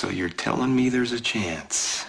So you're telling me there's a chance?